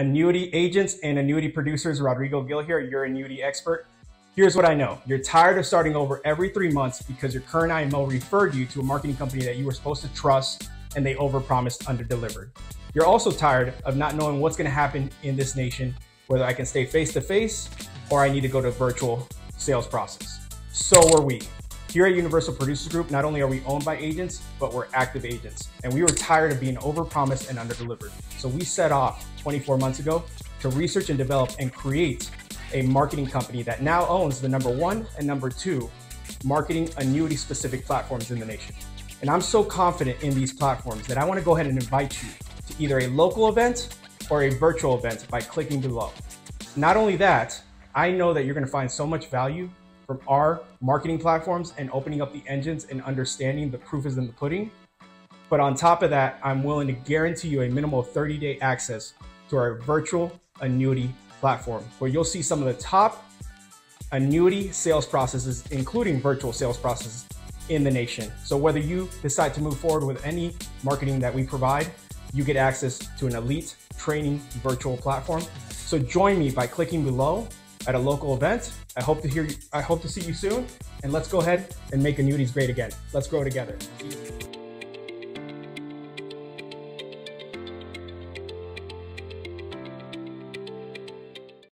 Annuity agents and annuity producers, Rodrigo Gil here, your annuity expert. Here's what I know. You're tired of starting over every three months because your current IMO referred you to a marketing company that you were supposed to trust and they overpromised, underdelivered. You're also tired of not knowing what's gonna happen in this nation, whether I can stay face to face or I need to go to virtual sales process. So are we. Here at Universal Producers Group, not only are we owned by agents, but we're active agents. And we were tired of being overpromised and underdelivered. So we set off 24 months ago to research and develop and create a marketing company that now owns the number one and number two marketing annuity specific platforms in the nation. And I'm so confident in these platforms that I want to go ahead and invite you to either a local event or a virtual event by clicking below. Not only that, I know that you're going to find so much value from our marketing platforms and opening up the engines and understanding the proof is in the pudding. But on top of that, I'm willing to guarantee you a minimal 30 day access to our virtual annuity platform where you'll see some of the top annuity sales processes, including virtual sales processes in the nation. So whether you decide to move forward with any marketing that we provide, you get access to an elite training virtual platform. So join me by clicking below at a local event. I hope to hear you, I hope to see you soon. And let's go ahead and make annuities great again. Let's grow together.